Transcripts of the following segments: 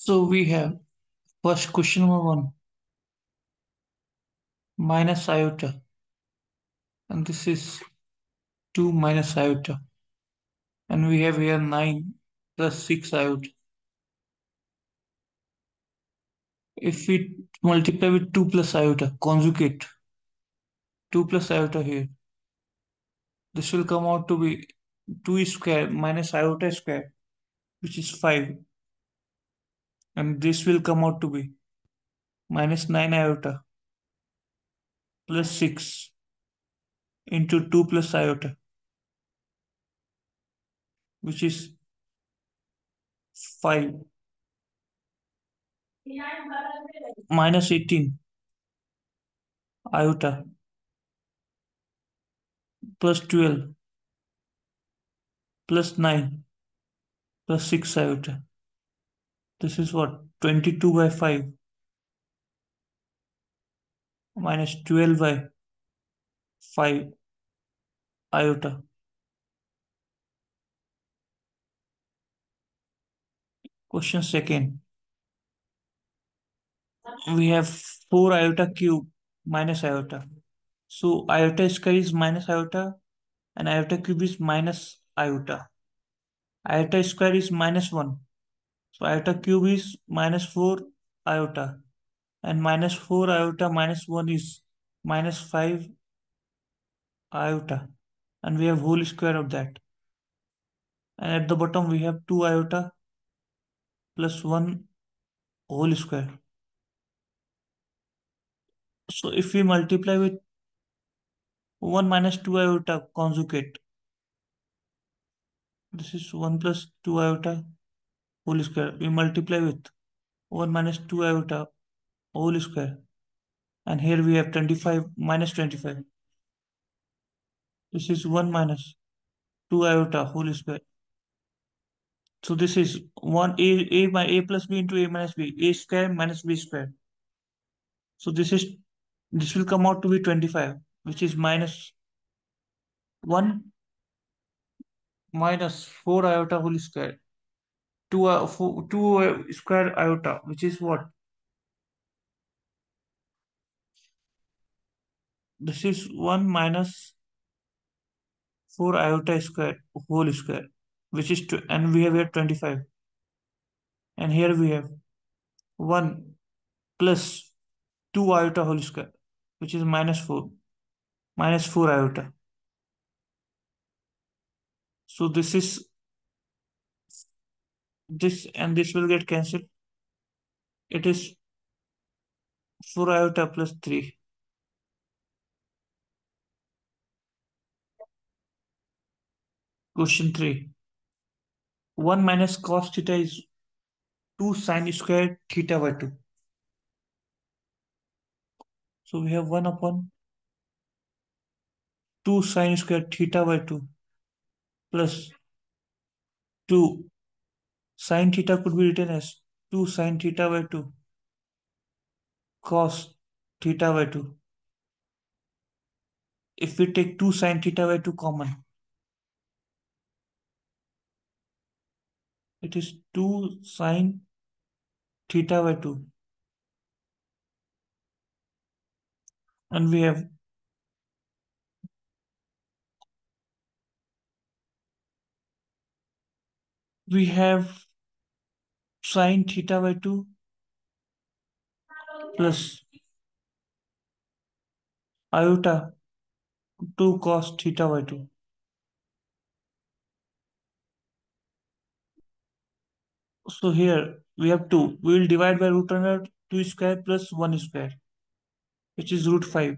So we have first question number one. Minus iota. And this is 2 minus iota. And we have here 9 plus 6 iota. If we multiply with 2 plus iota conjugate 2 plus iota here this will come out to be 2 square minus iota square which is 5 and this will come out to be minus 9 iota plus 6 into 2 plus iota which is 5 minus 18 iota plus 12 plus 9 plus 6 iota. This is what? 22 by 5 minus 12 by 5 iota. Question second. We have 4 iota cube minus iota. So iota square is minus iota and iota cube is minus iota. Iota square is minus 1. So iota cube is minus 4 iota. And minus 4 iota minus 1 is minus 5 iota. And we have whole square of that. And at the bottom we have 2 iota plus 1 whole square. So if we multiply with 1 minus 2 iota conjugate this is 1 plus 2 iota whole square. We multiply with 1 minus 2 iota whole square. And here we have 25 minus 25 this is 1 minus 2 iota whole square. So this is 1 a a by a plus b into a minus b. A square minus b square. So this is this will come out to be 25 which is minus 1 minus 4 iota whole square 2 uh, four, 2 uh, square iota which is what? This is 1 minus 4 iota square whole square which is two, and we have here 25 and here we have 1 plus 2 iota whole square which is minus 4 minus 4 iota so this is this and this will get cancelled it is 4 iota plus 3 Question 3. 1 minus cos theta is 2 sine square theta by 2. So we have 1 upon 2 sine square theta by 2 plus 2 sine theta could be written as 2 sine theta by 2 cos theta by 2. If we take 2 sine theta by 2 common, it is 2 sine theta by 2 and we have we have sine theta by 2 plus iota 2 cos theta by 2 So here we have 2. We will divide by root under 2 square plus 1 square, which is root 5.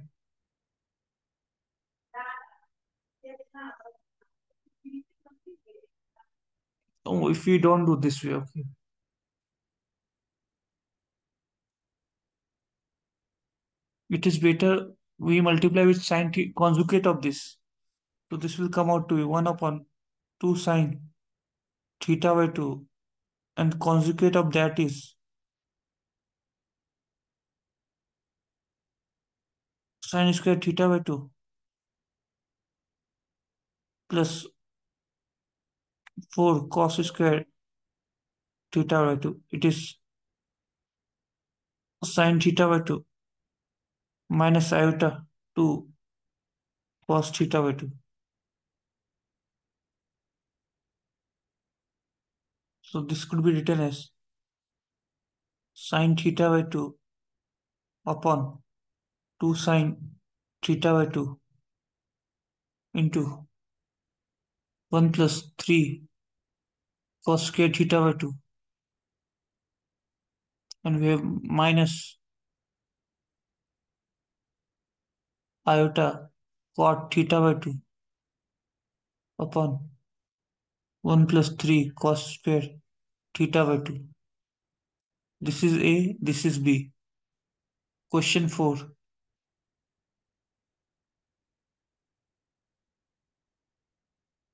Oh, if we don't do this way, okay. It is better we multiply with sine conjugate of this. So this will come out to be 1 upon 2 sine theta by 2 and conjugate of that is sine square theta by 2 plus 4 cos square theta by 2. It is sine theta by 2 minus iota 2 cos theta by 2. So this could be written as sine theta by 2 upon 2 sine theta by 2 into 1 plus 3 cos square theta by 2 and we have minus iota cot theta by 2 upon 1 plus 3 cos square theta by 2. This is A, this is B. Question 4.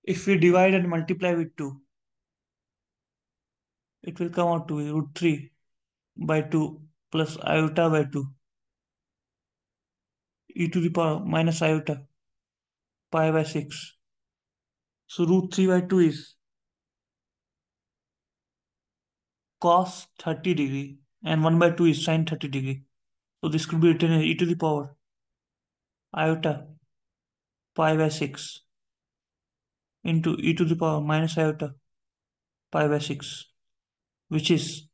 If we divide and multiply with 2, it will come out to be root 3 by 2 plus iota by 2 e to the power minus iota pi by 6. So root 3 by 2 is cos 30 degree and 1 by 2 is sine 30 degree. So this could be written as e to the power iota pi by 6 into e to the power minus iota pi by 6 which is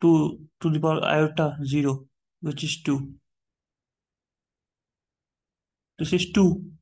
2 to the power iota 0 which is 2. This is 2